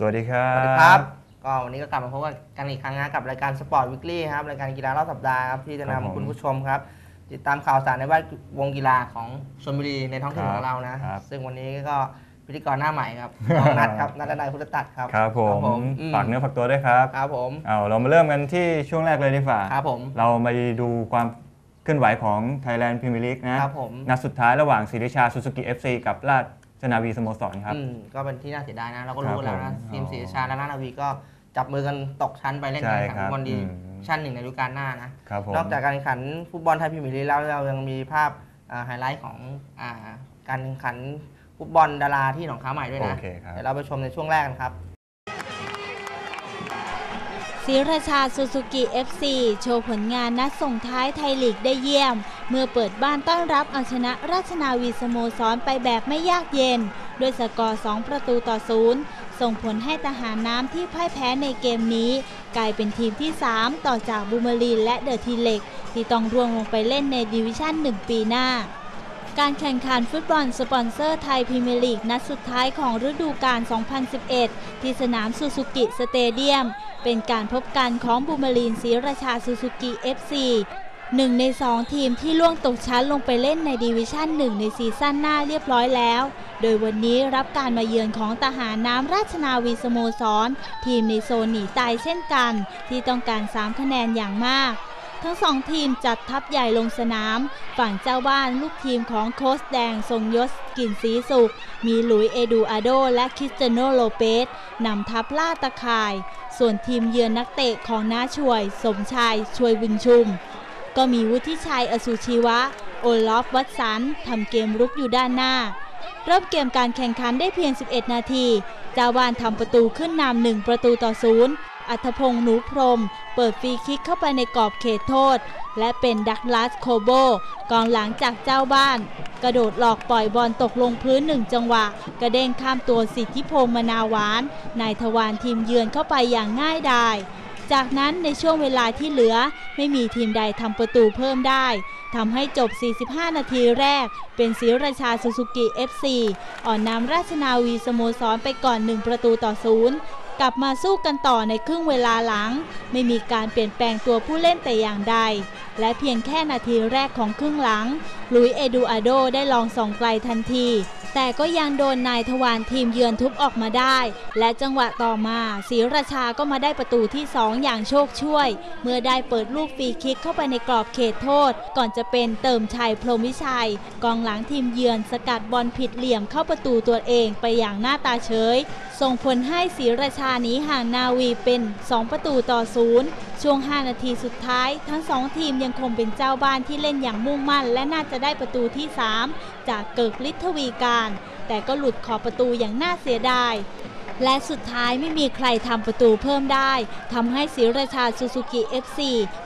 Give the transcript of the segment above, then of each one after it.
สวัสดีครัสบวัสดีครับ ก็วันนี้ก็กลับมาพบกันอีกครั้งนะกับรายการสปอร์ตวิกฤตครับรายการกีฬารอบสัปดาห์ครับที่จะครับผมนำคุณผู้ชมครับ ติดตามข่าวสารในแวดวงกีฬาของชลบุรีในท้องถิ่นครับของเรานะครับซึ่งวันนี้ก็พิธีกรหน้าใหม่ครับน้องนัทครับนัทนายพุทธตัดครับครับผมอืมฝากเนื้อฝากตัวด้วยครับครับผมเอาเรามาเริ่มกันที่ช่วงแรกเลยดีกว่าครับผมเรามาดูความเคลื่อนไหวของ Thailand Premier League นะครับผมนัดสุดท้ายระหว่างศรีราชาซูซูกิ FC กับราช นาวีสโมสรครับ อืมก็เป็นที่น่าเสียดายนะ เราก็ครัรู้บแล้วนะผมทีมอ๋อศรีราชาและนานาวีก็จับมือกันตกชั้นไปเล่นใช่การแข่งครัขับนฟุตบอลดีอืมชั้นหนึ่งในฤดูกาลหน้านะครับผมนอกจากการแข่งขันฟุตบอลไทยพรีเมียร์ลีกแล้วเรายังมีภาพไฮไลท์ของอาการแข่งขันฟุตบอลดาราที่หนองคายใหม่ด้วยนะโอเคครับเดี๋ยวเราไปชมในช่วงแรกกันครับ ศรีราชาซูซูกิ FC โชว์ผลงานนัดส่งท้ายไทยลีกได้เยี่ยม เมื่อเปิดบ้านต้อนรับเอาชนะราชนาวีสโมสรไปแบบไม่ยากเย็น ด้วยสกอร์ 2 ประตูต่อศูนย์ส่งผลให้ทหารน้ำที่พ่ายแพ้ในเกมนี้ กลายเป็นทีมที่ 3 ต่อจากบลูมารีนและเดอะทีเร็กซ์ ที่ต้องร่วงลงไปเล่นในดิวิชั่น 1 ปีหน้าการแข่งขันฟุตบอลสปอนเซอร์ไทยพรีเมียร์ลีกนัดสุดท้ายของฤดูกาล 2011 ที่สนามซูซูกิสเตเดียม เป็นการพบกันของบลูมารีนศรีราชาซูซูกิ FC หนึ่งในสองทีมที่ร่วงตกชั้นลงไปเล่นในดิวิชั่นหนึ่งใน season หน้าเรียบร้อยแล้ว โดยวันนี้รับการมาเยือนของทหารน้ำราชนาวีสโมสร ทีมในโซนหนีตายเช่นกัน ที่ต้องการ 3 คะแนนอย่างมาก ทั้งสองทีมจัดทัพใหญ่ลงสนาม ฝั่งเจ้าบ้านลูกทีมของโค้ชแดงทรงยศกินสีสุข มีหลุยเอดูอาโด และคริสเตโนโลเปสนำทัพล่าตาข่าย ส่วนทีมเยือนนักเตะของน้าช่วย สมชายช่วยบุญชุม ก็มีวุฒิชัยอสุชีวะ โอลอฟวัตสันทำเกมรุกอยู่ด้านหน้า เริ่มเกมการแข่งขันได้เพียง 11 นาที เจ้าบ้านทำประตูขึ้นนำหนึ่งประตูต่อศูนย์ อัธพงษ์หนูพรม เปิดฟรีคิกเข้าไปในกรอบเขตโทษ และเป็นดักลัสโคโบกองหลังจากเจ้าบ้าน กระโดดหลอกปล่อยบอลตกลงพื้นหนึ่งจังหวะ กระเด้งข้ามตัวสิทธิพงษ์มนาหวาน นายทวารทีมเยือนเข้าไปอย่างง่ายดายจากนั้นในช่วงเวลาที่เหลือไม่มีทีมใดทำประตูเพิ่มได้ทำให้จบ 45 นาทีแรก เป็นศรีราชาซูซูกิ FC อ่อนนำราชนาวีสโมสรไปก่อน 1 ประตูต่อศูนย์ กลับมาสู้กันต่อในครึ่งเวลาหลัง ไม่มีการเปลี่ยนแปลงตัวผู้เล่นแต่อย่างใด และเพียงแค่นาทีแรกของครึ่งหลัง ลุยเอดูอาโดได้ลองส่องไกลทันที แต่ก็ยังโดนนายทวารทีมเยือนทุบออกมาได้ และจังหวะต่อมาศรีราชาก็มาได้ประตูที่ 2 อย่างโชคช่วย เมื่อได้เปิดลูกฟรีคิกเข้าไปในกรอบเขตโทษ ก่อนจะเป็นเติมชัยพรมวิชัย กองหลังทีมเยือนสกัดบอลผิดเหลี่ยมเข้าประตูตัวเองไปอย่างหน้าตาเฉย ส่งผลให้ศรีราชานี้ห่างนาวีเป็น 2 ประตูต่อศูนย์ช่วง 5 นาทีสุดท้าย ทั้ง 2 ทีมยังคงเป็นเจ้าบ้านที่เล่นอย่างมุ่งมั่น และน่าจะได้ประตูที่ 3 จากเกิกฤทธวีการ แต่ก็หลุดขอบประตูอย่างน่าเสียดายและสุดท้ายไม่มีใครทำประตูเพิ่มได้ทำให้ศรีราชาซูซูกิ FC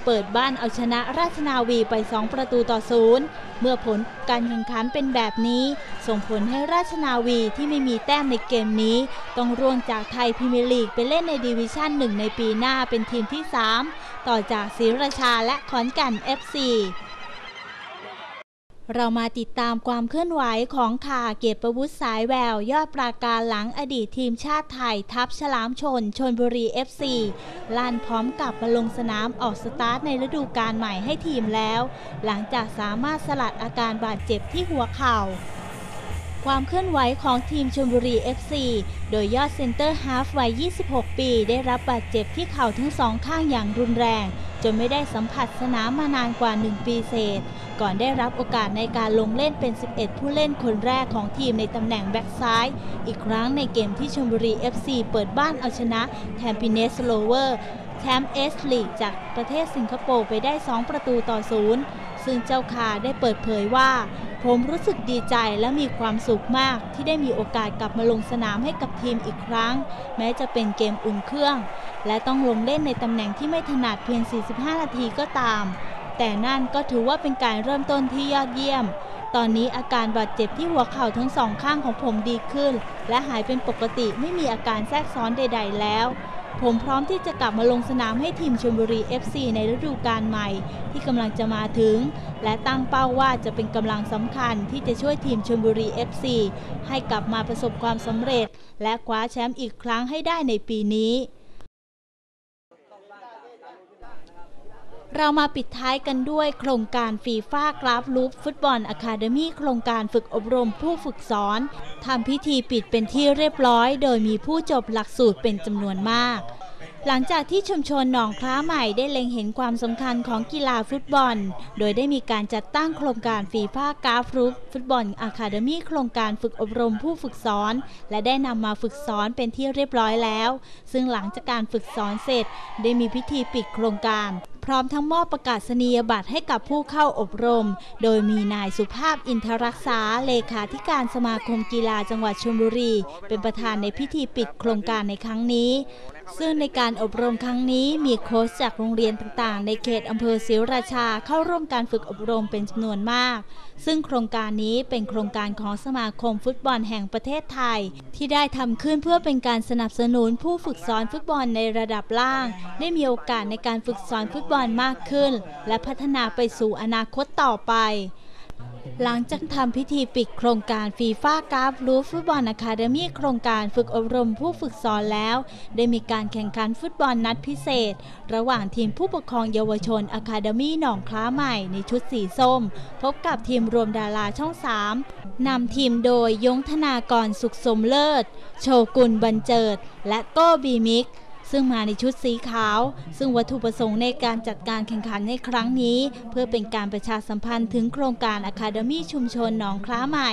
เปิดบ้านเอาชนะราชนาวีไป 2 ประตูต่อศูนย์ เมื่อผลการแข่งขันเป็นแบบนี้ ส่งผลให้ราชนาวีที่ไม่มีแต้มในเกมนี้ ต้องร่วงจากไทยพรีเมียร์ลีกไปเล่นในดิวิชั่นหนึ่งในปีหน้าเป็นทีมที่ 3 ต่อจากศรีราชาและขอนแก่น FC เรามาติดตามความเคลื่อนไหวของข่าเกียรติประวุฒิสายแวว ยอดปราการหลังอดีตทีมชาติไทย ทัพฉลามชล ชลบุรี FC ลั่นพร้อมกับมาลงสนามออกสตาร์ทในฤดูกาลใหม่ให้ทีมแล้ว หลังจากสามารถสลัดอาการบาดเจ็บที่หัวเข่า ความเคลื่อนไหวของทีมชลบุรี FC โดยยอด center half วัย 26 ปี ได้รับบาดเจ็บที่เข่าทั้งสองข้างอย่างรุนแรง จนไม่ได้สัมผัสสนามมานานกว่า 1 ปีเศษ ก่อนได้รับโอกาสในการลงเล่นเป็น 11 ผู้เล่นคนแรกของทีมในตำแหน่งแบ็กซ้าย อีกครั้งในเกมที่ชลบุรี FC เปิดบ้านเอาชนะแทมปิเนสโรเวอร์แชมป์เอสลีกจากประเทศสิงคโปร์ไปได้ 2 ประตูต่อศูนย์ซึ่งเจ้าคาได้เปิดเผยว่า ผมรู้สึกดีใจและมีความสุขมากที่ได้มีโอกาสกลับมาลงสนามให้กับทีมอีกครั้ง แม้จะเป็นเกมอุ่นเครื่อง และต้องลงเล่นในตำแหน่งที่ไม่ถนัดเพียง 45 นาทีก็ตาม แต่นั่นก็ถือว่าเป็นการเริ่มต้นที่ยอดเยี่ยม ตอนนี้อาการบาดเจ็บที่หัวเข่าทั้งสองข้างของผมดีขึ้น และหายเป็นปกติไม่มีอาการแทรกซ้อนใด ๆ แล้ว ผมพร้อมที่จะกลับมาลงสนามให้ทีมชลบุรี FC ในฤดูกาลใหม่ ที่กำลังจะมาถึง และตั้งเป้าว่าจะเป็นกำลังสำคัญที่จะช่วยทีมชลบุรี FC ให้กลับมาประสบความสำเร็จ และคว้าแชมป์อีกครั้งให้ได้ในปีนี้ เรามาปิดท้ายกันด้วยโครงการฟีฟ่า grassroots football academy โครงการฝึกอบรมผู้ฝึกสอนทำพิธีปิดเป็นที่เรียบร้อย โดยมีผู้จบหลักสูตรเป็นจำนวนมากหลังจากที่ชุมชนหนองคล้าใหม่ได้เล็งเห็นความสำคัญของกีฬาฟุตบอล โดยได้มีการจัดตั้งโครงการฟีฟ่ากราฟรูปฟุตบอลอะคาเดมี่โครงการฝึกอบรมผู้ฝึกสอน และได้นำมาฝึกสอนเป็นที่เรียบร้อยแล้ว ซึ่งหลังจากการฝึกสอนเสร็จ ได้มีพิธีปิดโครงการ พร้อมทั้งมอบประกาศนียบัตรให้กับผู้เข้าอบรม โดยมีนายสุภาพอินทรรักษาเลขาธิการสมาคมกีฬาจังหวัดชลบุรี เป็นประธานในพิธีปิดโครงการในครั้งนี้ ซึ่งในการอบรมครั้งนี้มีโค้ชจากโรงเรียนต่างๆ ในเขตอำเภอศรีราชาเข้าร่วมการฝึกอบรมเป็นจำนวนมาก ซึ่งโครงการนี้เป็นโครงการของสมาคมฟุตบอลแห่งประเทศไทย ที่ได้ทำขึ้นเพื่อเป็นการสนับสนุนผู้ฝึกสอนฟุตบอลในระดับล่าง ได้มีโอกาสในการฝึกสอนฟุตบอลมากขึ้น และพัฒนาไปสู่อนาคตต่อไป หลังจากทำพิธีปิดโครงการฟีฟ่ากราสรูทฟุตบอลอะคาเดมี่โครงการฝึกอบรมผู้ฝึกสอนแล้ว ได้มีการแข่งขันฟุตบอลนัดพิเศษ ระหว่างทีมผู้ปกครองเยาวชนอะคาเดมี่หนองคล้าใหม่ในชุดสีส้ม พบกับทีมรวมดาราช่อง3นำทีมโดยยงธนากรสุขสมเลิศ โชกุลบันเจิด และโก้บีมิกซ์ ซึ่งมาในชุดสีขาว ซึ่งวัตถุประสงค์ในการจัดการแข่งขันในครั้งนี้ เพื่อเป็นการประชาสัมพันธ์ถึงโครงการอะคาเดมี่ชุมชนหนองคล้าใหม่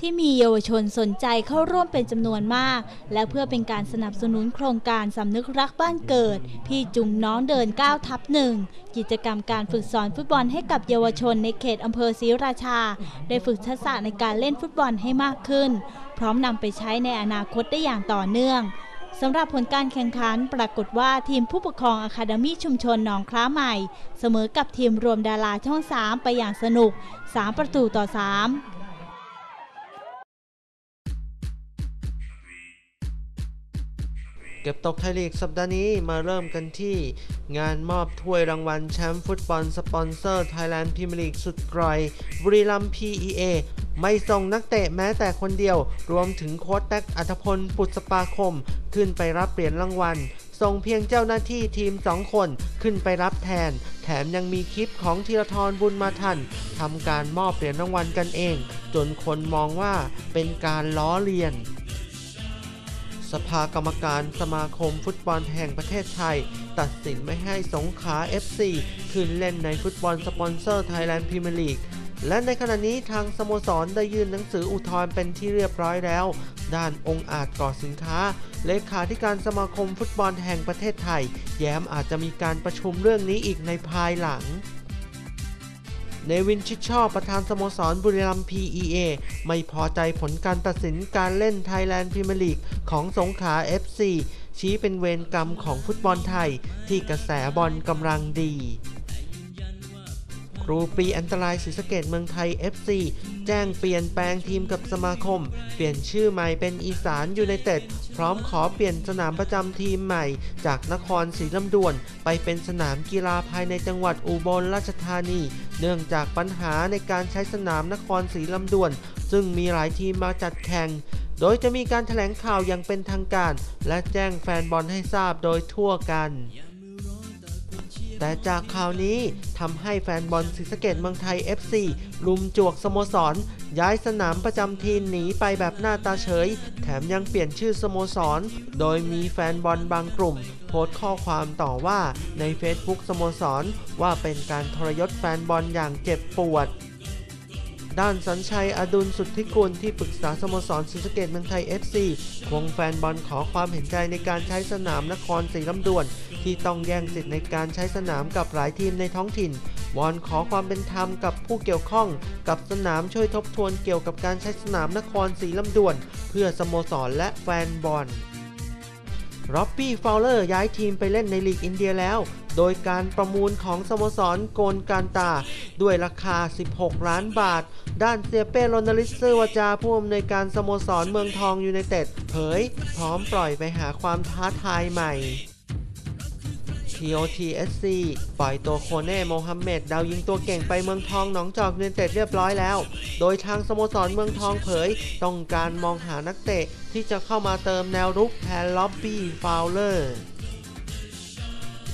ที่มีเยาวชนสนใจเข้าร่วมเป็นจำนวนมาก และเพื่อเป็นการสนับสนุนโครงการสำนึกรักบ้านเกิด พี่จูงน้องเดิน9ทับหนึ่งกิจกรรมการฝึกสอนฟุตบอลให้กับเยาวชนในเขตอำเภอศรีราชา ได้ฝึกทักษะในการเล่นฟุตบอลให้มากขึ้น พร้อมนำไปใช้ในอนาคตได้อย่างต่อเนื่อง สำหรับผลการแข่งขันปรากฏว่าทีมผู้ปกครองอะคาเดมี่ชุมชนหนองคล้าใหม่ เสมอกับทีมรวมดาราช่อง 3 ไปอย่างสนุก 3 ประตูต่อ 3 เก็บตกไทยลีกสัปดาห์นี้มาเริ่มกันที่ งานมอบถ้วยรางวัลแชมป์ฟุตบอลสปอนเซอร์ไทยแลนด์พรีเมียร์ลีกสุดไกลบุรีรัมย์ PEA ไม่ส่งนักเตะแม้แต่คนเดียว รวมถึงโค้ชแต๊กอรรถพลปุษปาคม ขึ้นไปรับเหรียญรางวัล ส่งเพียงเจ้าหน้าที่ทีม 2 คนขึ้นไปรับแทน แถมยังมีคลิปของธีราทรบุญมาทันทำการมอบเหรียญรางวัลกันเอง จนคนมองว่าเป็นการล้อเลียน สภากรรมการสมาคมฟุตบอลแห่งประเทศไทย ตัดสินไม่ให้สงขลา FC ขึ้นเล่นในฟุตบอลสปอนเซอร์ไทยแลนด์พรีเมียร์ลีกและในขณะนี้ทางสโมสรได้ยื่นหนังสืออุทธรณ์เป็นที่เรียบร้อยแล้ว ด้านองค์อาจก่อสินค้า เลขาธิการสมาคมฟุตบอลแห่งประเทศไทย แย้มอาจจะมีการประชุมเรื่องนี้อีกในภายหลัง เนวินชิดชอบประธานสโมสรบุรีรัมย์ PEA ไม่พอใจผลการตัดสินการเล่นไทยแลนด์พรีเมียร์ลีกของสงขลา FC ชี้เป็นเวรกรรมของฟุตบอลไทยที่กระแสบอลกำลังดี กูปรีอันตรายศรีสะเกษเมืองไทย FC แจ้งเปลี่ยนแปลงทีมกับสมาคม เปลี่ยนชื่อใหม่เป็นอีสานยูไนเต็ดพร้อมขอเปลี่ยนสนามประจำทีมใหม่ จากนครศรีลำดวน ไปเป็นสนามกีฬาภายในจังหวัดอุบลราชธานี เนื่องจากปัญหาในการใช้สนามนครศรีลำดวน ซึ่งมีหลายทีมมาจัดแข่งโดยจะมีการแถลงข่าวอย่างเป็นทางการ และแจ้งแฟนบอลให้ทราบโดยทั่วกัน แต่จากข่าวนี้ทำให้แฟนบอลศรีสะเกดเมืองไทย FC ลุมจวกสโมสร ย้ายสนามประจำทีมหนีไปแบบหน้าตาเฉย แถมยังเปลี่ยนชื่อสโมสร โดยมีแฟนบอลบางกลุ่ม โพสต์ข้อความต่อว่าใน Facebook สโมสร ว่าเป็นการทรยศแฟนบอลอย่างเจ็บปวด ด้านสัญชัยอดุลสุทธิกุลที่ปรึกษาสโมสรศรีสะเกดเมืองไทย FC ควงแฟนบอลขอความเห็นใจในการใช้สนามนครศรีลำดวน ที่ต้องแย่งสิทธิ์ในการใช้สนามกับหลายทีมในท้องถิ่นวอนขอความเป็นธรรมกับผู้เกี่ยวข้อง กับสนามช่วยทบทวนเกี่ยวกับการใช้สนามนครศรีลำดวน เพื่อสโมสรและแฟนบอล ร็อบบี้ฟาวเลอร์ย้ายทีมไปเล่นในลีกอินเดียแล้ว โดยการประมูลของสโมสรโกลกาตา ด้วยราคา 16 ล้านบาท ด้านเสี่ยเป้รณฤทธิ์ซื่อวาจาผู้อำนวยการสโมสรเมืองทองยูไนเต็ดเผย พร้อมปล่อยไปหาความท้าทายใหม่ TOTSC ปล่อยตัวโคเน่โมฮัมเหม็ดดาวยิงตัวเก่งไปเมืองทองหนองจอกยูไนเต็ดเรียบร้อยแล้ว โดยทางสโมสรเมืองทองเผย ต้องการมองหานักเตะที่จะเข้ามาเติมแนวรุกแทนร็อบบี้ฟาวเลอร์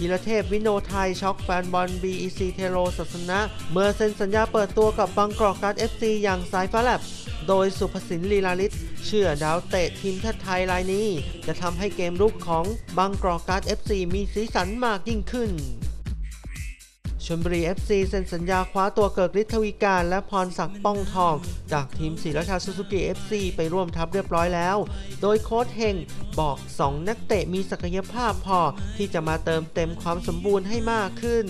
ธีรเทพวิโนทัยช็อกแฟนบอล BEC เทโรศาสน เมื่อเซ็นสัญญาเปิดตัวกับบางกอกกล๊าส FC อย่างสายฟ้าแลบโดยศุภสินลีลาฤทธิ์เชื่อดาวเตะทีมชาติไทยรายนี้ จะทำให้เกมรุกของบางกอกกล๊าส FC มีสีสันมากยิ่งขึ้น ชลบุรี FC เซ็นสัญญาคว้าตัวเกริกฤทธิ์ทวีกาญจน์และพรศักดิ์ป้องทอง จากทีมศรีราชาซูซูกิ FC ไปร่วมทัพเรียบร้อยแล้ว โดยโค้ชเฮงบอก 2 นักเตะมีศักยภาพพอที่จะมาเติมเต็มความสมบูรณ์ให้มากขึ้น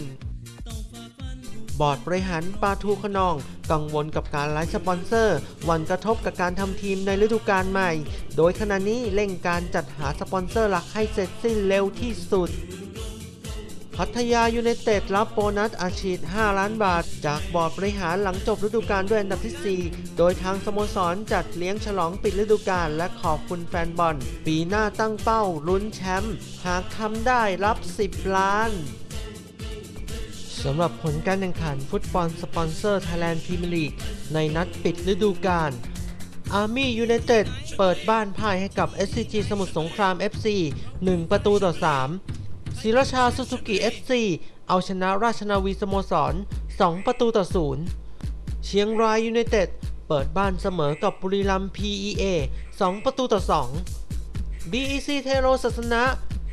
บอร์ดบริหารปลาทูคะนองกังวลกับการไล่สปอนเซอร์ หวั่นกระทบกับการทำทีมในฤดูกาลใหม่ โดยขณะนี้เร่งการจัดหาสปอนเซอร์หลักให้เสร็จสิ้นเร็วที่สุด พัทยายูไนเต็ดรับโบนัสอัดฉีด5ล้านบาท จากบอร์ดบริหารหลังจบฤดูกาลด้วยอันดับที่ 4 โดยทางสโมสรจัดเลี้ยงฉลองปิดฤดูกาลและขอบคุณแฟนบอล ปีหน้าตั้งเป้าลุ้นแชมป์หากทำได้รับ 10 ล้านสำหรับผลการแข่งขันฟุตบอลสปอนเซอร์ไทยแลนด์พรีเมียร์ลีกในนัดปิดฤดูกาลอาร์มี่ยูไนเต็ดเปิดบ้านพ่ายให้กับ SCG สมุทรสงคราม FC 1 ประตูต่อ 3 ศรีราชาซูซูกิ FC เอาชนะราชนาวีสโมสร 2 ประตูต่อ0เชียงรายยูไนเต็ดเปิดบ้านเสมอกับบุรีรัมย์ PEA 2 ประตูต่อ 2 BEC เทโรศาสน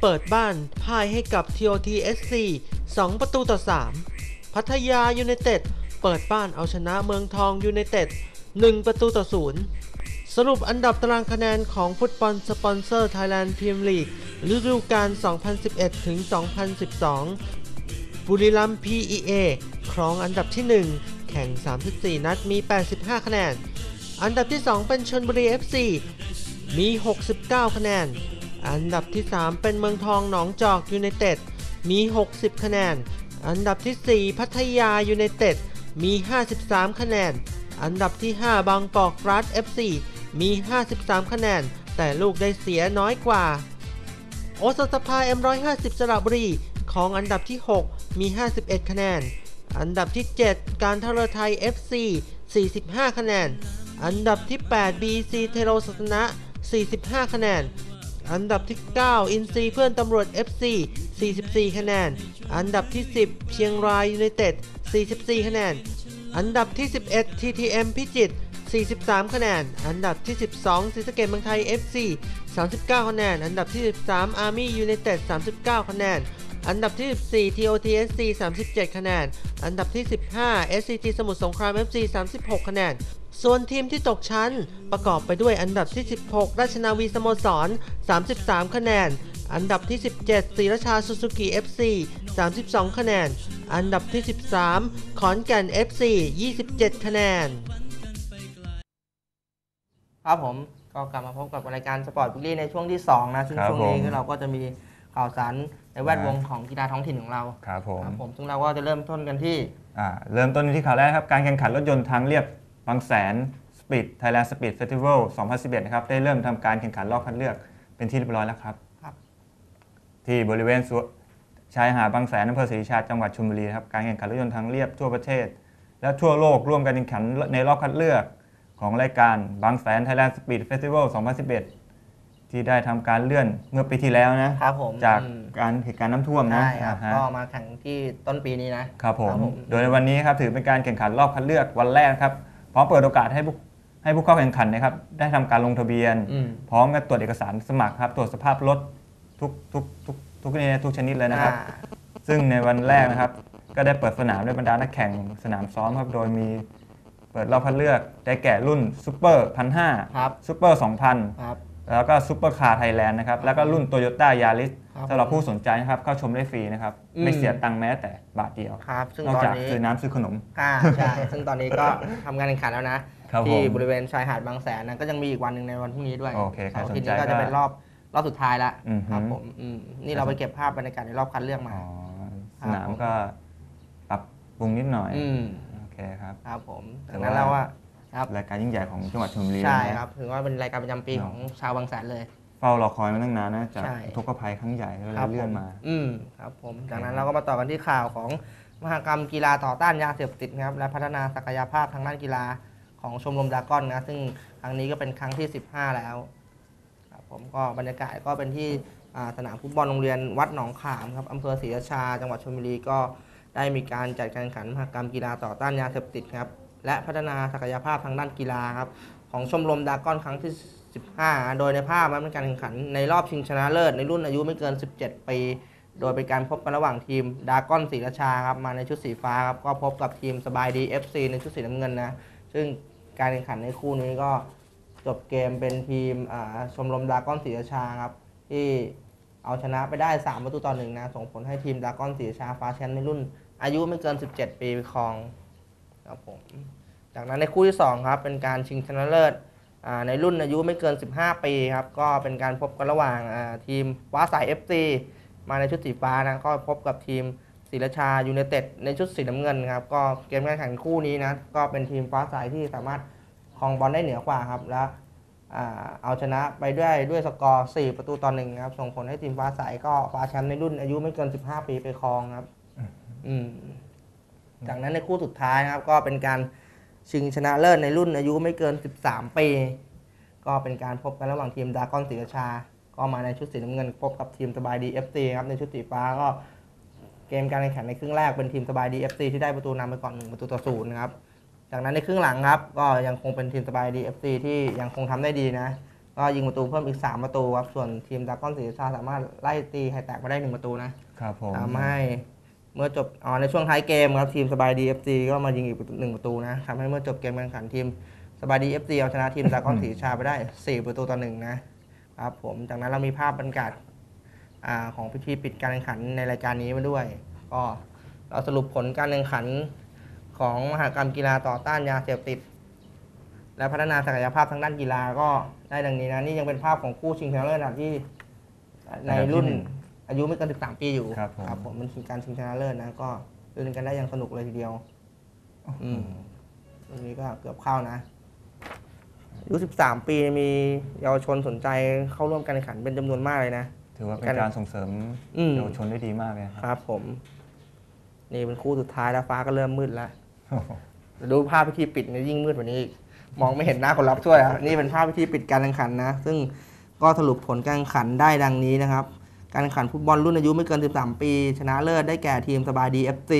เปิดบ้านพ่ายให้กับ TOTSC 2 ประตูต่อ 3 พัทยายูไนเต็ดเปิดบ้านเอาชนะเมืองทองยูไนเต็ด 1 ประตูต่อ 0 สรุปอันดับตารางคะแนนของฟุตบอลสปอนเซอร์ไทยแลนด์พรีเมียร์ลีกฤดูกาล 2011 ถึง 2012 บุรีรัมย์ PEA ครองอันดับที่ 1 แข่ง 34 นัดมี 85 คะแนน อันดับที่ 2 เป็นชลบุรี FC มี 69 คะแนน อันดับที่ 3 เป็นเมืองทองหนองจอกยูไนเต็ด มี 60 คะแนน อันดับที่ 4 พัทยายูไนเต็ด มี 53 คะแนน อันดับที่ 5 บางกอกกล๊าส FC มี 53 คะแนน แต่ลูกได้เสียน้อยกว่า โอสถสภา M150 สระบุรี ครองอันดับที่ 6 มี 51 คะแนน อันดับที่ 7 การท่าเรือไทย FC 45 คะแนน อันดับที่ 8 BC เทโรศาสนะ 45 คะแนน อันดับที่ 9 อินซีเพื่อนตำรวจ FC 44 คะแนน อันดับที่ 10 เชียงรายยูไนเต็ด 44 คะแนน อันดับที่ 11 TTM พิจิตร 43 คะแนน อันดับที่ 12ศรีสะเกษเมืองไทย FC 39 คะแนน อันดับที่ 13 Army United 39 คะแนน อันดับที่ 14 TOTSC 37 คะแนน อันดับที่ 15 SCG สมุทรสงคราม FC 36 คะแนน ส่วนทีมที่ตกชั้นประกอบไปด้วยอันดับที่ 16 ราชนาวีสโมสร 33 คะแนนอันดับที่ 17ศรีราชาซูซูกิ FC 32 คะแนน อันดับที่ 13 ขอนแก่น FC 27 คะแนน ครับผมก็กลับมาพบกับรายการสปอร์ตบุรีในช่วงที่ 2 นะ ซึ่งครับช่วงนี้ผมคือเราก็จะมีข่าวสารในแวดวงของกีฬาท้องถิ่นของเราครับผมครับผมซึ่งเราก็จะเริ่มต้นกันที่ อ่าเริ่มต้นที่ข่าวแรกครับ การแข่งขันรถยนต์ทางเรียบบางแสน Speed Thailand Speed Festival 2011 นะครับ ได้เริ่มทำการแข่งขันรอบคัดเลือกเป็นที่เรียบร้อยแล้วครับ ครับ ที่บริเวณสวนชายหาดบางแสนอำเภอศรีราชาจังหวัดชลบุรีครับ การแข่งขันรถยนต์ทางเรียบทั่วประเทศ และทั่วโลกร่วมกันแข่งขันในรอบคัดเลือก ของรายการบางแสน Thailand Speed Festival 2011 ที่ได้ทำการเลื่อนเมื่อปีที่แล้วนะ ครับผมจากอืมการเหตุการณ์น้ำท่วมนะใช่ครับ อ่าฮะ ก็มาแข่งที่ต้นปีนี้นะ ครับผม ครับผม โดยในวันนี้ครับถือเป็นการแข่งขันรอบคัดเลือกวันแรกครับ พร้อมเปิดโอกาสให้ผู้ให้ผู้เข้าแข่งขันนะครับ ได้ทำการลงทะเบียน อืม พร้อมกับตรวจเอกสารสมัครครับ ตรวจสภาพรถทุกทุกทุกทุกชนิดทุกชนิดเลยนะครับ อ่า ซึ่งในวันแรกนะครับ ก็ได้เปิดสนามด้วยบรรดานักแข่งสนามซ้อมครับ โดยมีเปิดรอบคัดเลือก ได้แก่รุ่นซูเปอร์พันห้าครับซูเปอร์สองพันครับแล้วก็ Super Car Thailand นะครับ แล้วก็รุ่นโตโยต้ายาริสครับสำหรับผู้สนใจนะครับเข้าชมได้ฟรีนะครับอืมไม่เสียตังค์แม้แต่บาทเดียว ครับ ซึ่งนอกตอนจากนี้ซื้อน้ำซื้อขนมอ่าใช่ ซึ่งตอนนี้ก็ทำการแข่งขันแล้วนะครับที่ผมบริเวณชายหาดบางแสนนะก็ยังมีอีกวันหนึ่งในวันพรุ่งนี้ด้วยโอเคใครสาร์อาทิตย์นี้ก็จะก็เป็นรอบรอบสุดท้ายละอือฮึครับผมอืมนี่เราไปเก็บภาพบรรยากาศในรอบคัดเลือกมาอ๋อครัสบนามก็ปรับปรุงนิดหน่อยอืมโอ เคครับ ครับผมแต่ดังนั้นว่าเราว่าครับรายการยิ่งใหญ่ของจังหวัดชลบุรีใช่นะครับ ถือว่าเป็นรายการประจำปีเนอะของชาวบางแสนเลย เฝ้ารอคอยมาตั้งนานนะจากใช่ อุทกภัยครั้งใหญ่ก็เลยครับเลื่อนมา อืมครับผมจากนั้นเราก็มาต่อกันที่ข่าวของมหกรรมกีฬาต่อต้านยาเสพติดนะครับและพัฒนาศักยภาพทางด้านกีฬาของชมรมดราก้อนนะซึ่งครั้งนี้ก็เป็นครั้งที่ 15 แล้วครับผมก็บรรยากาศก็เป็นที่อ่าสนามฟุตบอลโรงเรียนวัดหนองขามครับอำเภอศรีราชา จังหวัดชลบุรีก็ ได้มีการจัดการแข่งขันมหกรรมกีฬาต่อต้านยาเสพติดครับ และพัฒนาศักยภาพทางด้านกีฬาครับของชมรมดาก้อนครั้งที่ 15 โดยในภาพมันเป็นการแข่งขันในรอบชิงชนะเลิศในรุ่นอายุไม่เกิน 17 ปี โดยเป็นการพบกันระหว่างทีมดากอนศรีราชาครับมาในชุดสีฟ้าครับก็พบกับทีมสบายดี FC ในชุดสีน้ำเงินนะ ซึ่งการแข่งขันในคู่นี้ก็จบเกมเป็นทีมชมรมดากอนศรีราชาครับที่เอาชนะไปได้ 3 ประตูต่อหนึ่งนะ ส่งผลให้ทีมดากอนศรีราชาฟ้าแชมป์ในรุ่น อายุไม่เกิน 17 ปีไปครองครับผมจากนั้นในคู่ที่ 2 ครับเป็นการชิงชนะเลิศในรุ่นอายุไม่เกิน 15 ปีครับ ก็เป็นการพบกันระหว่างทีมฟ้าสาย FC มาในชุดสีฟ้านะก็พบกับทีมศรีราชายูไนเต็ดในชุดสีน้ำเงินครับ ก็เกมการแข่งคู่นี้นะก็เป็นทีมฟ้าสายที่สามารถครองบอลได้เหนือกว่าครับ และอ่าเอาชนะไปด้วยด้วยสกอร์ 4 ประตูต่อหนึ่งครับ ส่งผลให้ทีมฟ้าสายก็คว้าแชมป์ในรุ่นอายุไม่เกิน 15 ปีไปครองครับ อืมจากนั้นในคู่สุดท้ายนะครับ ก็เป็นการชิงชนะเลิศในรุ่นอายุไม่เกิน 13 ปี ก็เป็นการพบกันระหว่างทีมดากอนศรีราชา ก็มาในชุดสีน้ำเงินพบกับทีมสบายดี FC ครับในชุดสีฟ้าก็เกมการแข่งขันในครึ่งแรกเป็นทีมสบายดี FC ที่ได้ประตูนำไปก่อนหนึ่งประตูต่อศูนย์นะครับจากนั้นในครึ่งหลังครับ ก็ยังคงเป็นทีมสบายดี FC ที่ยังคงทำได้ดีนะ ก็ยิงประตูเพิ่มอีก 3 ประตูครับส่วนทีม Dragon ศรีราชาสามารถไล่ตีไข่แตกมาได้หนึ่งประตูนะครับผมทำให้ เมื่อจบอ๋อในช่วงท้ายเกมครับทีมสบายดี FC ก็มายิงอีกหนึ่งประตูนะทำให้เมื่อจบเกมการแข่งขันทีมสบายดี FC เอาชนะทีม Dragon ศรีราชาไปได้ 4 ประตูต่อหนึ่งนะครับผมจากนั้นเรามีภาพบรรยากาศอ่าของพิธีปิดการแข่งขันในรายการนี้มาด้วย ก็เราสรุปผลการแข่งขันของมหกรรมกีฬาต่อต้านยาเสพติด และพัฒนาศักยภาพทางด้านกีฬาก็ได้ดังนี้นะนี่ยังเป็นภาพของคู่ชิงชนะเลิศอันดับที่ในรุ่น อายุไม่เกิน 13 ปีอยู่ครับผมครับผมมันคือการชิงชนะเลิศนะ ก็เล่นกันได้อย่างสนุกเลยทีเดียว อืมตรงนี้ก็เกือบเข้านะอายุ 13 ปีมีเยาวชนสนใจเข้าร่วมการแข่งขันเป็นจำนวนมากเลยนะ ถือว่าเป็นการการส่งเสริมอืม เยาวชนได้ดีมากเลยครับครับผม นี่เป็นคู่สุดท้ายแล้วฟ้าก็เริ่มมืดแล้ว โอ้โหเดี๋ยวดูภาพพิธีปิดเนี่ยยิ่งมืดกว่านี้อีกมองไม่เห็นหน้าคนรับช่วยอะนี่เป็นภาพพิธีปิดการแข่งขันนะ ซึ่งก็สรุปผลการแข่งขันได้ดังนี้นะครับ การแข่งขันฟุตบอลรุ่นอายุไม่เกิน 13 ปี ชนะเลิศได้แก่ทีมสบายดี FC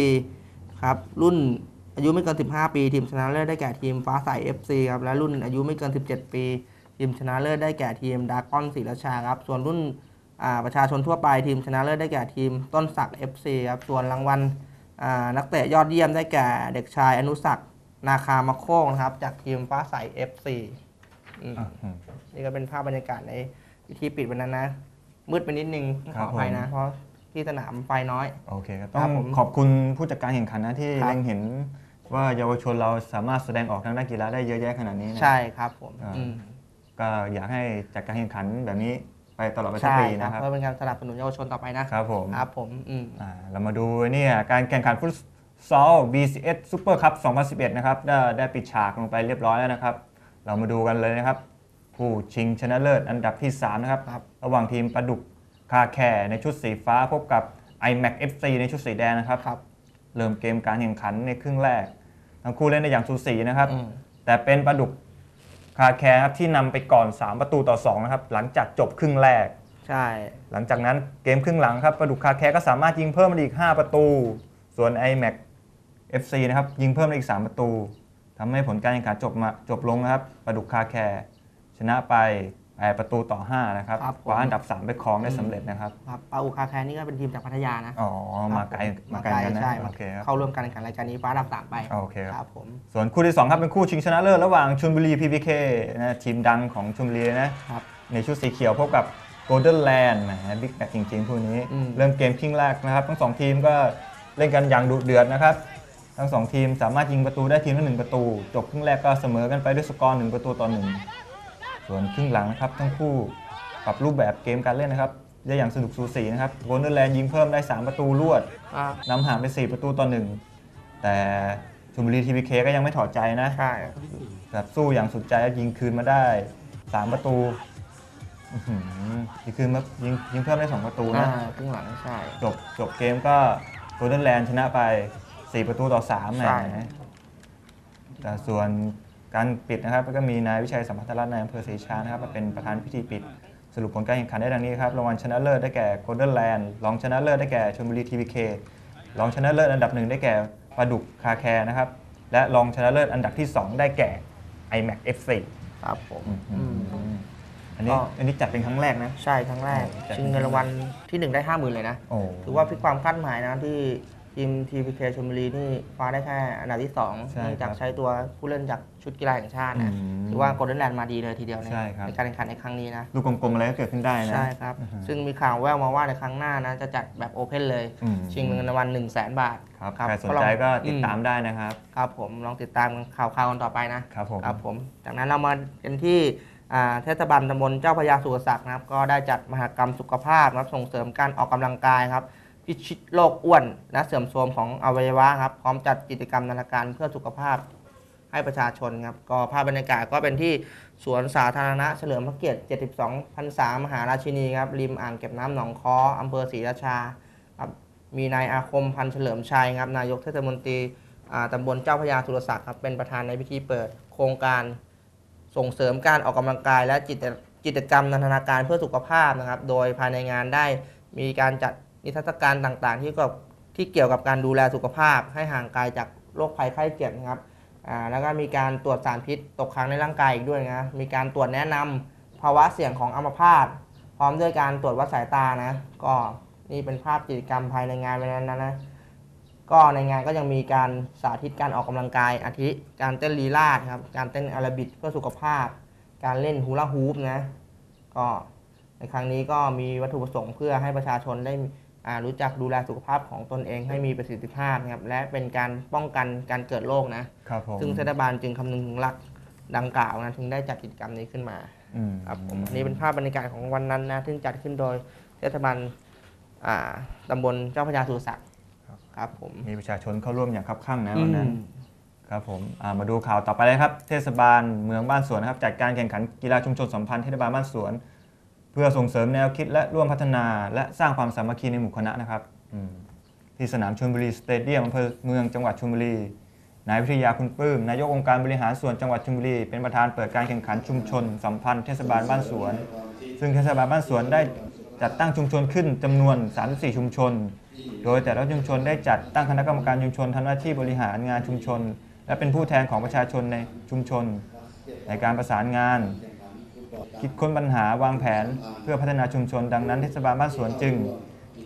ครับรุ่นอายุไม่เกิน 15 ปี ทีมชนะเลิศได้แก่ทีมฟ้าใส FC ครับและรุ่นอายุไม่เกิน 17 ปี ทีมชนะเลิศได้แก่ทีมดากอนศรีราชาครับส่วนรุ่นอ่าประชาชนทั่วไปทีมชนะเลิศได้แก่ทีมต้นศักดิ์ FC ครับส่วนรางวัลอ่านักเตะยอดเยี่ยมได้แก่เด็กชายอนุสักดิ์นาคามะโค้งนะครับจากทีมฟ้าใส FC อืมอะอืมนี่ก็เป็นภาพบรรยากาศในพิธีปิดวันนั้นนะ มืดไปนิดนึงขครัอบอภัยผมนะ เพราะที่สนามไฟน้อย โอเคครับครัต้บองผม ขอบคุณผู้จัดการแข่งขันนะที่ครับเล็งเห็นว่าเยาวชนเราสามารถแสดงออกทางด้านกีฬาได้เยอะแยะขนาดนี้นะ ใช่ครับผมอ่า อืมก็อยากให้จัดการแข่งขันแบบนี้ไปตลอดไปทั้งใช่ปีครันะบครับ เพื่อเป็นการสนับสนุนเยาวชนต่อไปนะครับผมครับผมอืม อ่าเรามาดูเนี่ยการแข่งขันฟุตซอล BCS Super Cup 2011 นะครับได้ได้ปิดฉากลงไปเรียบร้อยแล้วนะครับ เรามาดูกันเลยนะครับ คู่ชิงชนะเลิศอันดับที่ 3 นะครับครับ ระหว่างทีมปลาดุก Car Care ในชุดสีฟ้าพบกับ iMac FC ในชุดสีแดงนะครับครับเริ่มเกมการแข่งขันในครึ่งแรก ทั้งคู่เล่นได้อย่างสูสีนะครับอืมแต่เป็นปลาดุก Car Care ครับที่นำไปก่อน 3 ประตูต่อ2นะครับหลังจากจบครึ่งแรก ใช่ หลังจากนั้นเกมครึ่งหลังครับปลาดุก Car Care ก็สามารถยิงเพิ่มมาอีก 5 ประตู ส่วน iMac FC นะครับยิงเพิ่มมาอีก 3 ประตูทำให้ผลการแข่งขันจบมาจบลงนะครับปลาดุก Car Care ชนะไป8ประตูต่อ 5 นะครับครับผม คว้าอันดับ 3 ไปครองได้สำเร็จนะครับ ครับปลาดุก Car Care นี่ก็เป็นทีมจากพัทยานะอ๋อ มาไกลครับผมมาไกลกันนะใช่โอเคครับ เข้าร่วมการแข่งขันรายการนี้คว้าอันดับสามไปโอเคครับ ครับผม ส่วนคู่ที่ 2 ครับ เป็นคู่ชิงชนะเลิศระหว่างชลบุรี PPK นะทีมดังของชลบุรีนะ ครับ ในชุดสีเขียวพบกับ Golden Land นะฮะบิ๊กแมตช์จริงๆคู่นี้ อืม เริ่มเกมครึ่งแรกนะครับ ทั้งสองทีมก็เล่นกันอย่างดุเดือดนะครับ ทั้งสองทีมสามารถยิงประตูได้ทีมละหนึ่งประตู จบครึ่งแรกก็เสมอกันไปด้วยสกอร์หนึ่งประตูต่อหนึ่ง ส่วนครึ่งหลังนะครับทั้งคู่ปรับรูปแบบเกมการเล่นนะครับได้อย่างสนุกสูสีนะครับ Golden Land ยิงเพิ่มได้ 3 ประตูรวดครับนำห่างไป 4 ประตูต่อหนึ่งแต่ชลบุรีทีวีเคก็ยังไม่ถอดใจนะใช่แบบสู้อย่างสุดใจแล้วยิงคืนมาได้ 3 ประตูอื้อหือนี่คือมายิงยิงเพิ่มได้สองประตูอ่านะ ครึ่งหลังใช่ จบจบเกมก็ Golden Land ชนะไป 4 ประตูต่อ3แหมใช่แต่ส่วน การปิดนะครับก็มีนายวิชัยสัมพันธรัตน์นายอำเภอศรีราชานะครับมาเป็นประธานพิธีปิด สรุปผลการแข่งขันได้ดังนี้ครับรางวัลชนะเลิศได้แก่ Golden Land รองชนะเลิศได้แก่ชลบุรี PPK รองชนะเลิศอันดับหนึ่งได้แก่ปลาดุก Car Care นะครับและรองชนะเลิศอันดับที่ 2 ได้แก่ iMac FC ครับผมอืมอืมอันนี้ก็อันนี้จัดเป็นครั้งแรกนะ ใช่ครั้งแรกโอ้จัดชิงเงินรางวัลที่หนึ่งได้ห้าหมื่นเลยนะโอ้ถือว่าพลิกความคาดหมายนะที่ ทีม PPK ชลบุรีนี่คว้าได้แค่อันดับที่2ใช่เนื่องจากครับใช้ตัวผู้เล่นจากชุดกีฬาแห่งชาตินะอืมถือว่า Golden Land มาดีเลยทีเดียวในใช่ครับ ในการแข่งขันในครั้งนี้นะ ลูกกลมๆอะไรก็เกิดขึ้นได้นะ ใช่ครับ อือฮึซึ่งมีข่าวแว่วมาว่าในครั้งหน้านะ จะจัดแบบ open เลย อืม ชิงเงินรางวัล1 0 0 0 0แสนบาทครับครับใครสนใจก็ติดตามอืได้นะครับ ครับผมลองติดตามข่าวข่าวกันต่อไปนะครับผม ครับผม จากนั้นเรามากันที่อ่าเทศบาลตำบลเจ้าพระยาสุรศักดิ์นะครับ ก็ได้จัดมหกรรมสุขภาพนะครับส่งเสริมการออกกำลังกายครับ พิชิตโรคอ้วนและเสื่อมโทรมของอวัยวะครับ พร้อมจัดกิจกรรมนานาการเพื่อสุขภาพให้ประชาชนครับ ก็ภาพบรรยากาศก็เป็นที่สวนสาธารณะเฉลิมพระเกียรติ 72 พรรษามหาราชินีครับ ริมอ่างเก็บน้ำหนองคออำเภอศรีราชาครับมีนายอาคมพันเฉลิมชัยครับ นายกเทศมนตรีอ่าตำบลเจ้าพระยาสุรศักดิ์ครับเป็นประธานในพิธีเปิดโครงการส่งเสริมการออกกำลังกาย และกิจกิจกรรมนันทนาการเพื่อสุขภาพนะครับ โดยภายในงานได้มีการจัด นิทรรศการต่างๆ ที่กับที่เกี่ยวกับการดูแลสุขภาพ ให้ห่างไกลจากโรคภัยไข้เจ็บนะครับแล้วก็มีการตรวจสารพิษตกค้างในร่างกายอีกด้วยนะมีการตรวจแนะนำภาวะเสี่ยงของอัมพาตพร้อมด้วยการตรวจวัดสายตานะก็นี่เป็นภาพกิจกรรมภายในงานวันนั้นนะก็ในงานก็ยังมีการสาธิตการออกกำลังกายอาทิ การเต้นลีลาดครับการเต้นอาราบิกเพื่อสุขภาพ การเล่นฮูลาฮูปนะก็ในครั้งนี้ก็มีวัตถุประสงค์เพื่อให้ประชาชนได้ รู้จักดูแลสุขภาพของตนเองให้มีประสิทธิภาพนะครับและเป็นการป้องกันการเกิดโรคนะครับผมซึ่งเทศบาลจึงคำนึงถึงหลักดังกล่าวนะถึงได้จัดกิจกรรมนี้ขึ้นมาอืมครับผมอันนี้เป็นภาพบรรยากาศของวันนั้นนะซึ่งจัดขึ้นโดยเทศบาลอ่าตำบลเจ้าพระยาสุรศักดิ์ครับผมมีประชาชนเข้าร่วมอย่างคับข้างนะวันนั้น ครับผมอ่ามาดูข่าวต่อไปเลยครับ เทศบาลเมืองบ้านสวนนะครับจัดการแข่งขันกีฬาชุมชนสัมพันธ์เทศบาลบ้านสวนเพื่อส่งเสริมแนวคิดและร่วมพัฒนา และสร้างความสามัคคีในหมู่คณะนะครับที่สนามชลบุรีสเตเดียมอำเภอเมืองจังหวัดชลบุรีนายวิทยาคุณปลื้มนายกองค์การบริหารส่วนจังหวัดชลบุรี เป็นประธานเปิดการแข่งขันชุมชน สัมพันธ์เทศบาลบ้านสวน ซึ่งเทศบาลบ้านสวนได้จัดตั้งชุมชนขึ้นจำนวน 34 ชุมชน โดยแต่ละชุมชนได้จัดตั้งคณะกรรมการชุมชนทำหน้าที่บริหารงานชุมชน และเป็นผู้แทนของประชาชนในชุมชน ในการประสานงาน คิดค้นปัญหาวางแผนเพื่อพัฒนาชุมชน ดังนั้นเทศบาลบ้านสวนจึง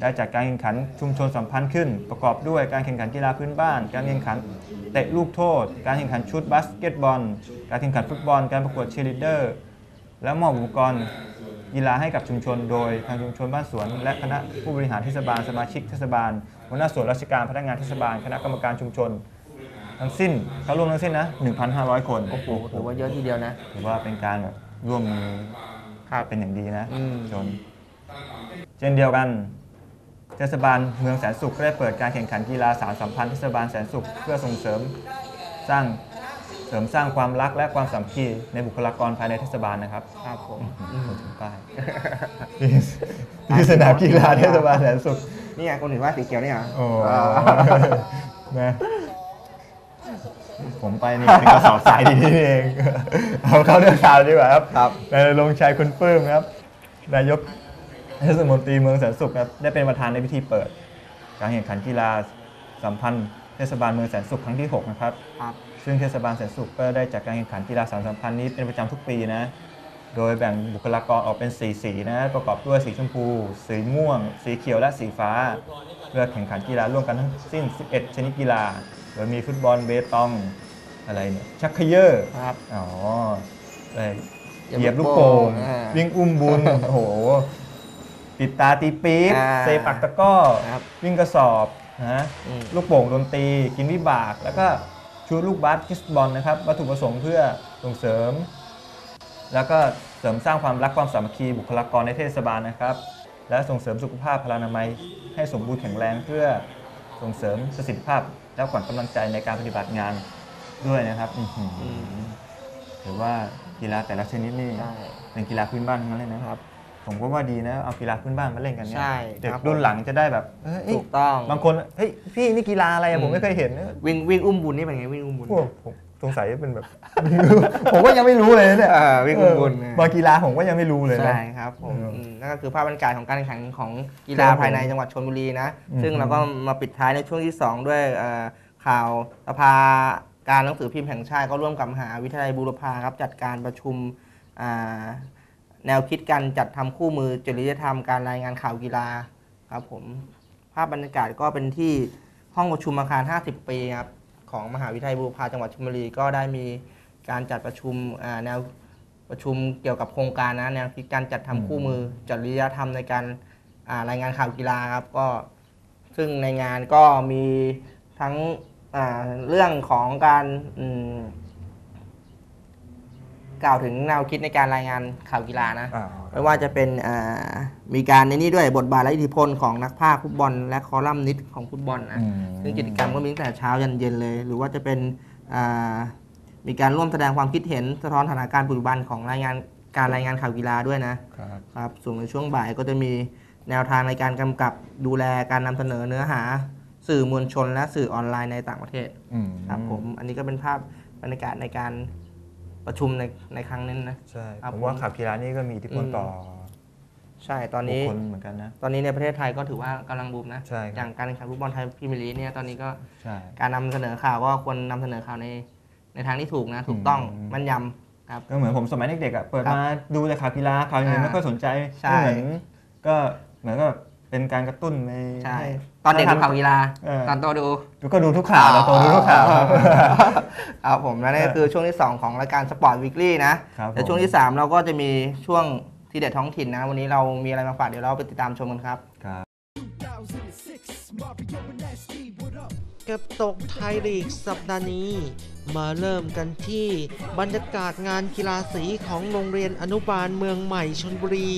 ได้จัดการแข่งขันชุมชนสัมพันธ์ขึ้น ประกอบด้วยการแข่งขันกีฬาพื้นบ้าน การแข่งขันเตะลูกโทษ การแข่งขันชุดบาสเกตบอล การแข่งขันฟุตบอล การประกวดเชียร์ลีดเดอร์ และมอบอุปกรณ์กีฬาให้กับชุมชน โดยทางชุมชนบ้านสวน และคณะผู้บริหารเทศบาลสมาชิกเทศบาลหัวหน้าส่วนราชการพนักงานเทศบาลคณะกรรมการชุมชนทั้งสิ้นเขารวมทั้งสิ้นนะ1,500 คนโอ้โหถือว่าเยอะทีเดียวนะถือว่าเป็นการแบบ ร่วมมือครับเป็นอย่างดีนะอืมชนเช่นเดียวกันเทศบาลเมืองแสนสุขก็ได้เปิดการแข่งขันกีฬาสารสัมพันธ์เทศบาลแสนสุขเพื่อส่งเสริมสร้างเสริมสร้างความรักและความสามัคคีในบุคลากรภายในเทศบาลนะครับครับผมคนถึงป้ายที่ที่สนามกีฬาเทศบาลแสนสุขนี่ไงคนเห็นว่าสีเขียวนี่เหรอโอ้อ่านะ ผมไปนี่เป็นกระสอบทรายดีนี่เองเอาเข้าเรื่องข่าวดีกว่าครับครับนายลงค์ชัยคุณปลื้มครับ นายกเทศมนตรีเมืองแสนสุขครับได้เป็นประธานในพิธีเปิด การแข่งขันกีฬาสัมพันธ์เทศบาลเมืองแสนสุขครั้งที่ 6 นะครับ ครับซึ่งเทศบาลแสนสุขก็ได้จัดการแข่งขันกีฬาสารสัมพันธ์นี้เป็นประจำทุกปีนะ โดยแบ่งบุคลากรออกเป็นสีสีนะ ประกอบด้วยสีชมพู สีม่วง สีเขียวและสีฟ้าเพื่อแข่งขันกีฬาร่วมกันทั้งสิ้น 11 ชนิดกีฬา โดยมีฟุตบอลเบตองอะไรเนี่ยชักเขยอร์ครับ อ๋อเอ่อเหยียบเหยียบลูกโป่งอ่าวิ่งอุ้มบุญ โอ้โหติดตาตีปี๊บอ่าเซปักตะกร้อครับวิ่งกระสอบนะอืม ลูกโป่งดนตรีกินวิบาก แล้วก็ชูลูกบาสกิสบอลนะครับวัตถุประสงค์เพื่อส่งเสริม แล้วก็เสริมสร้างความรักความสามัคคีบุคลากรในเทศบาลนะครับ และส่งเสริมสุขภาพพลานามัยให้สมบูรณ์แข็งแรงเพื่อส่งเสริมประสิทธิภาพ และขวัญกำลังใจในการปฏิบัติงานด้วยนะครับอื้อหือถือว่ากีฬาแต่ละชนิดนี่ใช่ เป็นกีฬาพื้นบ้านทั้งนั้นเลยนะครับครับผมก็ว่าดีนะเอากีฬาพื้นบ้านมาเล่นกันเนี่ยใช่เด็กครับรุ่นหลังจะได้แบบเอ้ยถูกต้อง บางคนเฮ้ยพี่นี่กีฬาอะไรอะผมไม่เคยเห็นนะวิ่งวิ่งอุ้มบุญนี่เป็นไงวิ่งอุ้มบุญพวกผม สงสัยเป็นแบบ ผมก็ยังไม่รู้เลยนะเนี่ยเออวิ่งอุ้มบุญเออบางกีฬาผมก็ยังไม่รู้เลยนะใช่ครับผมอืมอืมนั่นก็คือภาพบรรยากาศของการแข่งขันของกีฬาครับผมภายในจังหวัดชลบุรีนะอืมซึ่งเราก็มาปิดท้ายในช่วงที่ 2 ด้วยเอ่อข่าวสภาการหนังสือพิมพ์แห่งชาติก็ร่วมกับมหาวิทยาลัยบูรพาครับจัดการประชุมอ่าแนวคิดการจัดทำคู่มือจริยธรรมการรายงานข่าวกีฬาครับผมภาพบรรยากาศก็เป็นที่ห้องประชุมอาคาร 50 ปีครับ ของมหาวิทยาลัยบูรพาจังหวัดชลบุรีก็ได้มีการจัดประชุมอ่าแนวประชุมเกี่ยวกับโครงการนะแนวคิดการจัดทำคู่มือจริยธรรมในการอ่ารายงานข่าวกีฬาครับก็ซึ่งในงานก็มีทั้งอ่าเรื่องของการอืมกล่าวถึงแนวคิดในการรายงานข่าวกีฬานะอ่า ไม่ว่าจะเป็นอ่ามีการในนี้ด้วยบทบาทและอิทธิพลของนักพากย์ฟุตบอล และคอลัมนิสต์ของฟุตบอลนะอืมซึ่งกิจกรรมก็มีตั้งแต่เช้ายันเย็นเลย หรือว่าจะเป็นอ่ามีการร่วมแสดงความคิดเห็นสะท้อนสถานการณ์ปัจจุบันของรายงานการรายงานข่าวกีฬาด้วยนะครับครับส่วนในช่วงบ่ายก็จะมีแนวทางในการกำกับดูแลการนำเสนอเนื้อหา สื่อมวลชน และสื่อออนไลน์ในต่างประเทศอืมครับผมอันนี้ก็เป็นภาพบรรยากาศในการ ประชุมในในครั้งนั้นนะ ใช่ครับผมว่าผมขับกีฬานี่ก็มีอิทธิพลอืมต่อใช่ตอนบุคนี้ คลเหมือนกันนะ ตอนนี้ในประเทศไทยก็ถือว่ากำลังบูมนะใช่ครับ อย่างการแข่งขันฟุตบอลไทยพรีเมียร์ลีกเนี่ยตอนนี้ก็ใช่ การนำเสนอข่าวก็ควรนำเสนอข่าวในในทางที่ถูกนะ ถูกต้องอืม แมันยำครับ ก็เหมือนผมสมัยเด็กๆอะเปิดครับมาดูแต่ข่าวกีฬาข่าวอื่นอ่าไม่ค่อยสนใจใช่ก็เหมือนก็เหมือนก็ เป็นการกระตุ้นในใช่ให้ตอนเด็กดูข่าวกีฬาเออตอนโตดูดูก็ดูทุกข่าวเราโตดูทุกข่าวครับครับผมและนี่ก็คือช่วงที่ 2 ของรายการ Sport Weekly นะครับแต่ผมช่วงที่ 3 เราก็จะมีช่วงทีเด็ดท้องถิ่นนะ วันนี้เรามีอะไรมาฝากเดี๋ยวเราไปติดตามชมกันครับครับเก็บตกไทยลีกสัปดาห์นี้ มาเริ่มกันที่บรรยากาศงานกีฬาสีของโรงเรียนอนุบาลเมืองใหม่ชนบุรี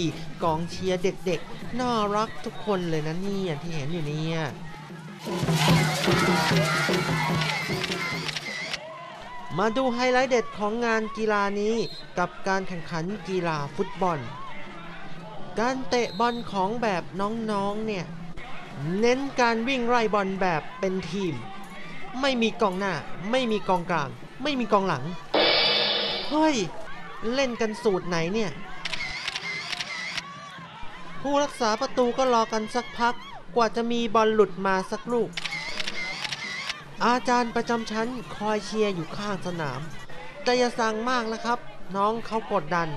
กองเชียร์เด็กๆ น่ารักทุกคนเลยนะเนี่ยที่เห็นอยู่เนี่ยมาดูไฮไลท์เด็ดของงานกีฬานี้กับการแข่งขันกีฬาฟุตบอล การเตะบอลของแบบน้องๆเนี่ย เน้นการวิ่งไล่บอลแบบเป็นทีม ไม่มีกองหน้า ไม่มีกองกลาง ไม่มีกองหลัง เฮ้ย เล่นกันสูตรไหนเนี่ย ผู้รักษาประตูก็รอกันสักพัก กว่าจะมีบอลหลุดมาสักลูก อาจารย์ประจำชั้นคอยเชียร์อยู่ข้างสนาม แต่อย่าสั่งมากนะครับ น้องเขากดดัน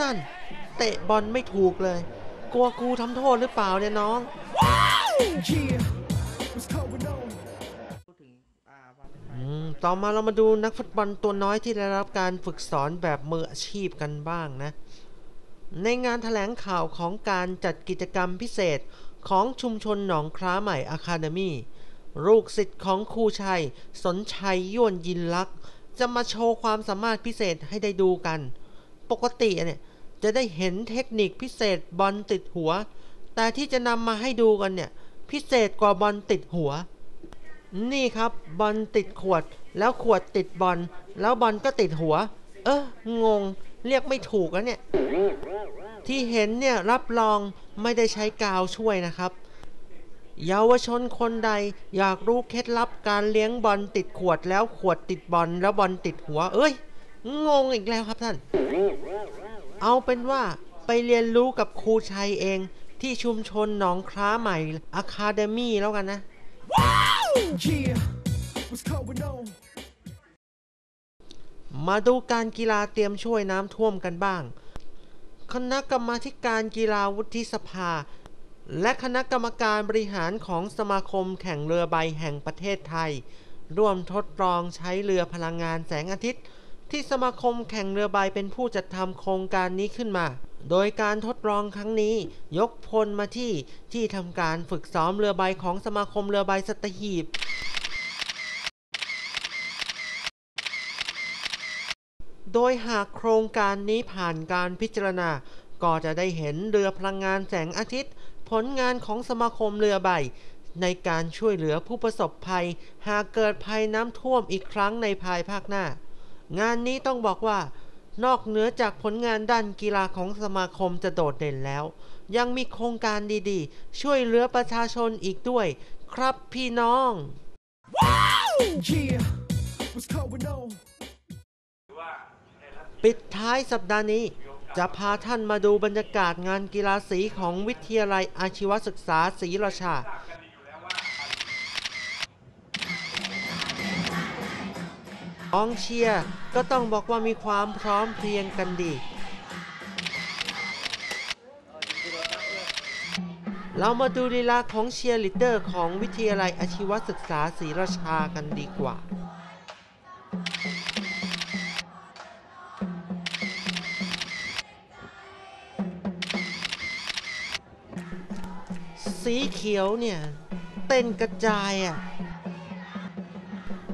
นั่น เตะบอลไม่ถูกเลย กลัวครูทำโทษหรือเปล่าเนี่ยน้อง ต่อมาเรามาดูนักฟุตบอลตัวน้อยที่ได้รับการฝึกสอนแบบมืออาชีพกันบ้างนะ ในงานถแถลงข่าวของการจัดกิจกรรมพิเศษของชุมชนหนองคล้าใหม่อะคาเดมี่ลูกศิษย์ของครูชัย สนชัยย่วนยินลักษ์จะมาโชว์ความสามารถพิเศษให้ได้ดูกัน ปกติเนี่ยจะได้เห็นเทคนิคพิเศษบอลติดหัว แต่ที่จะนำมาให้ดูกันเนี่ย พิเศษกว่าบอลติดหัว นี่ครับบอลติดขวด แล้วขวดติดบอล แล้วบอลก็ติดหัว เอองง เรียกไม่ถูกแล้วเนี่ย ที่เห็นเนี่ยรับรองไม่ได้ใช้กาวช่วยนะครับ เยาวชนคนใดอยากรู้เคล็ดลับการเลี้ยงบอลติดขวดแล้วขวดติดบอลแล้วบอลติดหัว เอ้ย งงอีกแล้วครับท่าน เอาเป็นว่าไปเรียนรู้กับครูชัยเอง ที่ชุมชนหนองคล้าใหม่อะคาเดมี่แล้วกันนะ มาดูการกีฬาเตรียมช่วยน้ำท่วมกันบ้าง คณะกรรมาการกีฬาวุฒิสภา และคณะกรรมการบริหารของสมาคมแข่งเรือใบแห่งประเทศไทย ร่วมทดลองใช้เรือพลังงานแสงอาทิตย์ ที่สมาคมแข่งเรือใบเป็นผู้จัดทำโครงการนี้ขึ้นมา โดยการทดลองครั้งนี้ ยกพลมาที่ที่ทำการฝึกซ้อมเรือใบของสมาคมเรือใบสัตหีบ โดยหากโครงการนี้ผ่านการพิจารณา ก็จะได้เห็นเรือพลังงานแสงอาทิตย์ ผลงานของสมาคมเรือใบ ในการช่วยเหลือผู้ประสบภัย หากเกิดภัยน้ำท่วมอีกครั้งในภายภาคหน้า งานนี้ต้องบอกว่า นอกเหนือจากผลงานด้านกีฬาของสมาคมจะโดดเด่นแล้ว ยังมีโครงการดีๆ ช่วยเหลือประชาชนอีกด้วย ครับพี่น้อง Yeah, ปิดท้ายสัปดาห์นี้ จะพาท่านมาดูบรรยากาศงานกีฬาสีของวิทยาลัยอาชีวศึกษาศรีราชา กองเชียร์ก็ต้องบอกว่ามีความพร้อมเพรียงกันดีเรามาดูลีลาของเชียร์ลีดเดอร์ของวิทยาลัยอาชีวศึกษาศรีราชากันดีกว่า สีเขียวเนี่ย เต้นกระจายอะ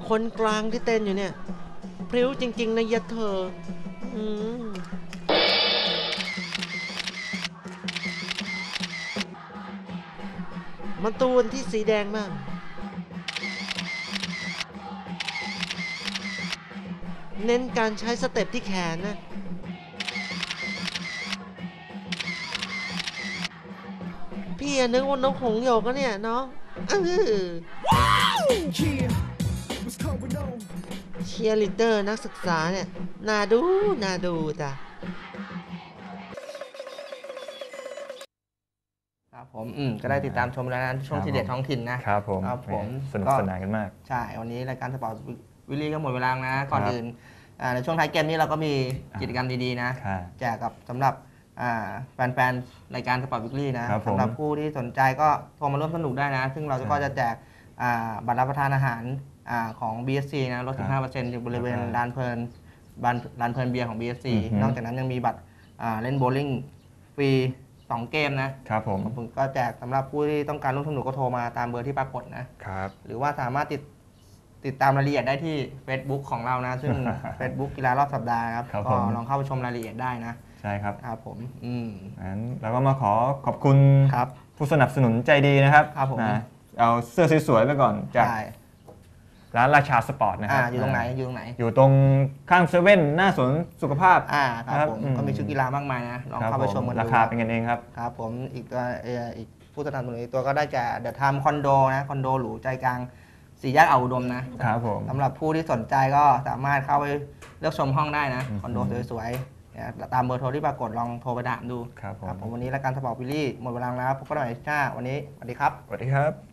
คนกลางที่เต้นอยู่เนี่ยพริ้วจริง ๆนะยะเธอ อืมมาตูนที่สีแดงบ้างเน้นการใช้สเต็ปที่แขนนะ พี่นึกว่านกหงส์หยกนะเนี่ยน้องเออ เชียร์ลีดเดอร์นักศึกษาเนี่ยน่าดูน่าดูจ้ะครับผมอืมก็ได้ติดตามชมแล้วนะช่วงครับทีเด็ดผมท้องถิ่นนะครับผมครับผมสนุกก็สนานกันมาก ใช่ วันนี้รายการ Sport Weekly ก็หมดเวลาแล้วนะ ก่อนครับอื่นอ่าในช่วงท้ายเกมนี้เราก็มีกิจกรรมดีๆนะค่ะแจกกับสำหรับอ่าแฟนๆ รายการ Sport Weekly นะครับผมสำหรับผู้ที่สนใจก็โทรมาร่วมสนุกได้นะ ซึ่งเราใช่ก็จะแจกอ่าบัตรรับประทานอาหารอ่า ของ BSC นะลดครับ15%อยู่บริเวณครับลานเพลินลานลานเพลินเบียร์ของ BSC อือฮึนอกจากนั้นยังมีบัตรอ่าเล่นโบว์ลิ่งฟรี 2 เกมนะครับผมผมก็แจกสำหรับผู้ที่ต้องการร่วมสนุกก็โทรมาตามเบอร์ที่ปรากฏนะครับหรือว่าสามารถติดติดตามรายละเอียดได้ที่ Facebook ของเรานะ ซึ่ง Facebook กีฬารอบสัปดาห์นะครับครับก็ผมลองเข้าไปชมรายละเอียดได้นะ ใช่ครับครับผมอืมงั้นเราก็มาขอขอบคุณครับผู้สนับสนุนใจดีนะครับครับผมนะเอาเสื้อสวยๆไปก่อนจากใช่ ร้านราชาสปอร์ตนะคอ่ารับอยู่ตรงไหนอยู่ตรงไหน อยู่ตรงข้างเซเว่นหน้าสวนสุขภาพ อ่าครับครับผมอืม ก็มีชุดกีฬามากมายนะลองครับเข้าไปชมกันดูราคาเป็นกันเองครับ ครับผมอีกตัวเอ่ออีกผู้สนับสนุนอีกตัวก็ได้แก่เดอะไทม์คอนโดนะคอนโดหรูใจกลางสี่ย่านอ่าวอุดมนะครับผม สำหรับผู้ที่สนใจก็สามารถเข้าไปเลือกชมห้องได้นะอืม คอนโดสวยๆเนี่ยตามเบอร์โทรที่ปรากฏลองโทรไปถามดูครับผมผมวันนี้รายการสปอร์ตวิลลี่หมดเวลาแล้วพบกันใหม่หน้าวันนี้สวัสดีครับ สวัสดีครับ